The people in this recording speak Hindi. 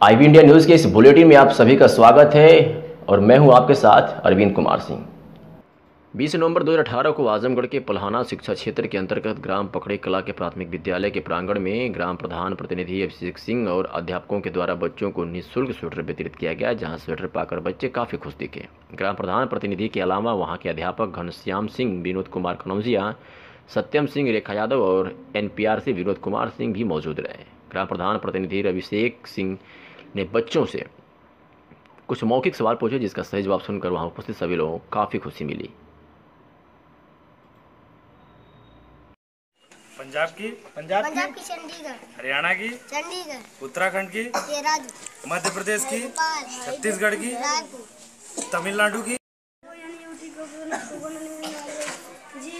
आईबी इंडिया न्यूज़ के इस बुलेटिन में आप सभी का स्वागत है और मैं हूँ आपके साथ अरविंद कुमार सिंह। 20 नवंबर 2018 को आजमगढ़ के पलहाना शिक्षा क्षेत्र के अंतर्गत ग्राम पकड़े कला के प्राथमिक विद्यालय के प्रांगण में ग्राम प्रधान प्रतिनिधि अभिषेक सिंह और अध्यापकों के द्वारा बच्चों को निःशुल्क स्वेटर वितरित किया गया, जहाँ स्वेटर पाकर बच्चे काफ़ी खुश दिखे। ग्राम प्रधान प्रतिनिधि के अलावा वहाँ के अध्यापक घनश्याम सिंह, विनोद कुमार कनौजिया सत्यम सिंह, रेखा यादव और से विनोद कुमार सिंह भी मौजूद रहे। ग्राम प्रधान प्रतिनिधि रविशेक सिंह ने बच्चों से कुछ मौखिक सवाल पूछे जिसका सही जवाब सुनकर वहाँ उपस्थित सभी लोगों को काफ़ी खुशी मिली। पंजाब की? पंजाब की? चंडीगढ़। हरियाणा की? चंडीगढ़। उत्तराखंड की? मध्य प्रदेश की? छत्तीसगढ़ की? तमिलनाडु की? जी